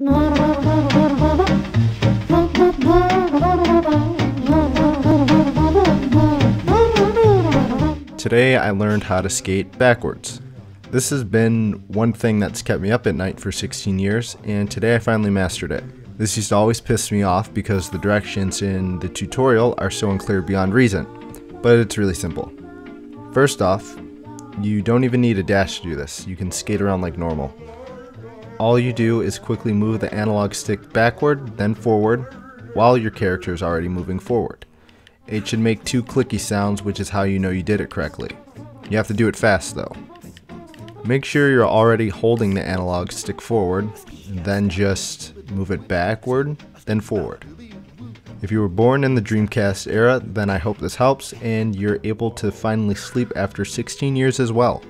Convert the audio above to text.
Today I learned how to skate backwards. This has been one thing that's kept me up at night for 16 years, and today I finally mastered it. This used to always piss me off because the directions in the tutorial are so unclear beyond reason, but it's really simple. First off, you don't even need a dash to do this, you can skate around like normal. All you do is quickly move the analog stick backward, then forward, while your character is already moving forward. It should make two clicky sounds, which is how you know you did it correctly. You have to do it fast though. Make sure you're already holding the analog stick forward, then just move it backward, then forward. If you were born in the Dreamcast era, then I hope this helps and you're able to finally sleep after 16 years as well.